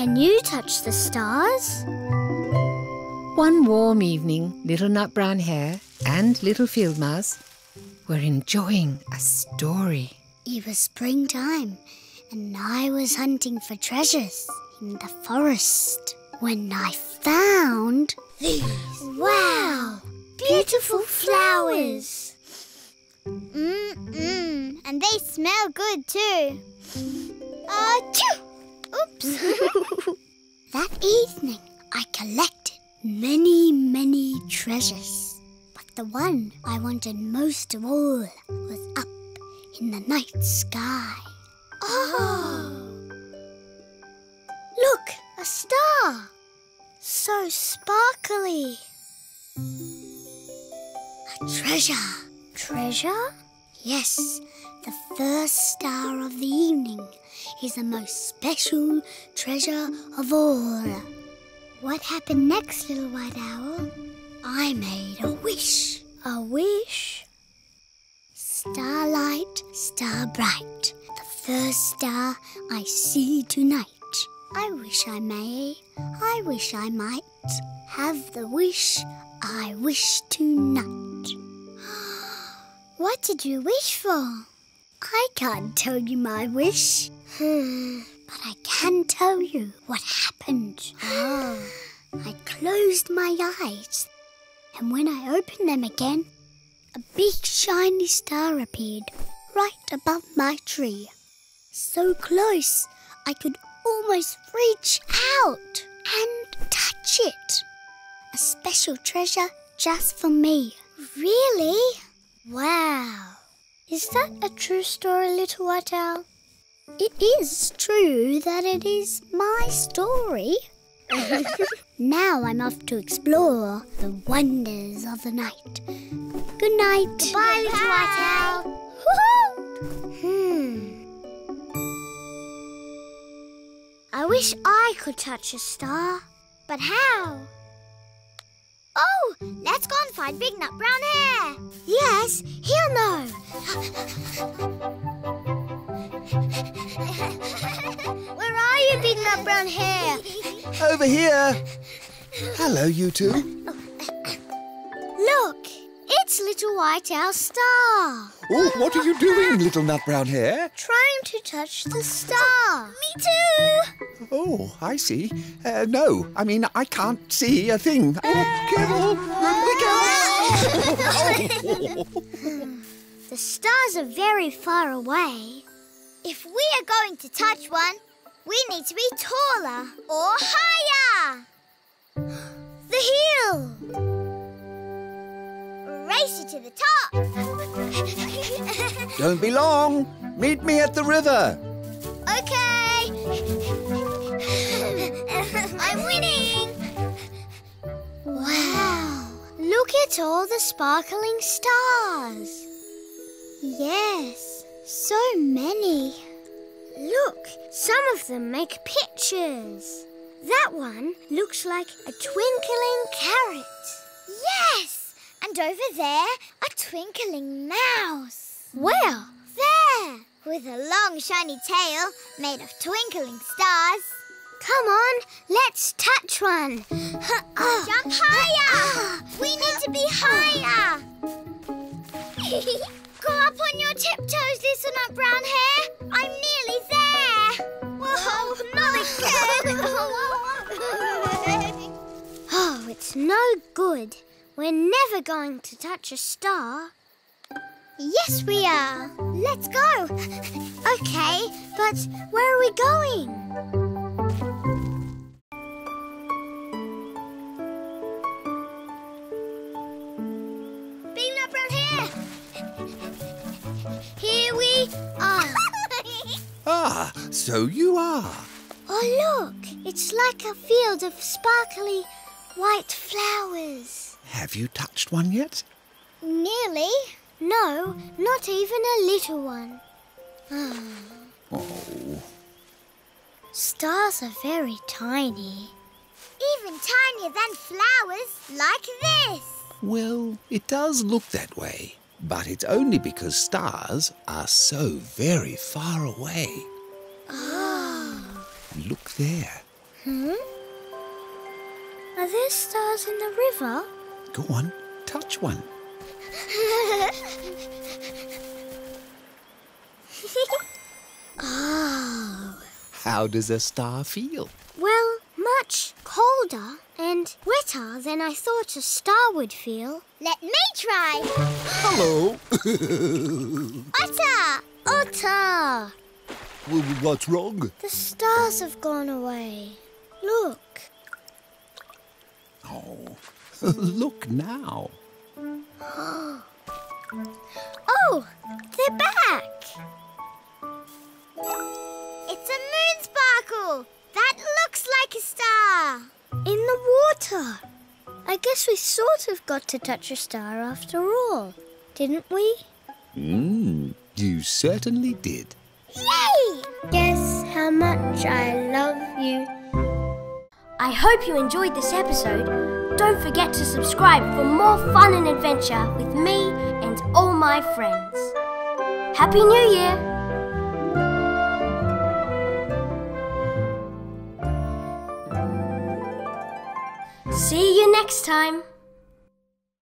Can you touch the stars? One warm evening, Little Nut Brown Hare and Little Field Mouse were enjoying a story. It was springtime, and I was hunting for treasures in the forest when I found these. Wow! Beautiful flowers. Mmm, and they smell good too. Ah, Achoo! Oops. That evening, I collected many, many treasures. But the one I wanted most of all was up in the night sky. Oh! Look, a star! So sparkly. A treasure. Treasure? Yes, the first star of the evening is the most special treasure of all. What happened next, little white owl? I made a wish. A wish? Starlight, star bright, the first star I see tonight. I wish I may, I wish I might have the wish I wish tonight. What did you wish for? I can't tell you my wish. but I can tell you what happened. Ah. I closed my eyes, and when I opened them again, a big shiny star appeared right above my tree. So close, I could almost reach out and touch it. A special treasure just for me. Really? Wow. Is that a true story, Little White Owl? It is true that it is my story. now I'm off to explore the wonders of the night. Good night. Bye, little white owl. Hmm. I wish I could touch a star. But how? Oh, let's go and find Big Nut Brown Hare. Yes, he'll know. Where are you, Big Nut Brown Hare? Over here. Hello, you two. White Owl Star. Oh, what are you doing, little nut brown hare? Trying to touch the star. Me too. Oh, I see. Uh, no, I mean, I can't see a thing. Oh, careful! The stars are very far away. If we are going to touch one, we need to be taller or higher. The hill. Race you to the top. Don't be long. Meet me at the river. okay. I'm winning. Wow. Look at all the sparkling stars. Yes, so many. Look, some of them make pictures. That one looks like a twinkling carrot. And over there, a twinkling mouse. Where? There, with a long shiny tail made of twinkling stars. Come on, let's touch one. Jump higher! we need to be higher. Go up on your tiptoes, little nut brown hare. I'm nearly there. Whoa, not again. Oh, it's no good. We're never going to touch a star. yes, we are. Let's go. Okay, but where are we going? Big nut brown hare. Here we are. Ah, so you are. Oh, look, it's like a field of sparkly white flowers. Have you touched one yet? Nearly. No, not even a little one. Oh, Stars are very tiny. Even tinier than flowers like this. well, it does look that way. But it's only because stars are so very far away. Oh. Look there. Hmm? Are there stars in the river? Go on, touch one. oh. How does a star feel? Well, much colder and wetter than I thought a star would feel. Let me try. Hello. Otter! Otter! Well, what's wrong? The stars have gone away. Look. Oh, look now. oh, they're back. It's a moon sparkle. That looks like a star. In the water. I guess we sort of got to touch a star after all, didn't we? Mmm, you certainly did. Yay! Guess how much I love you. I hope you enjoyed this episode. Don't forget to subscribe for more fun and adventure with me and all my friends. Happy New Year! See you next time.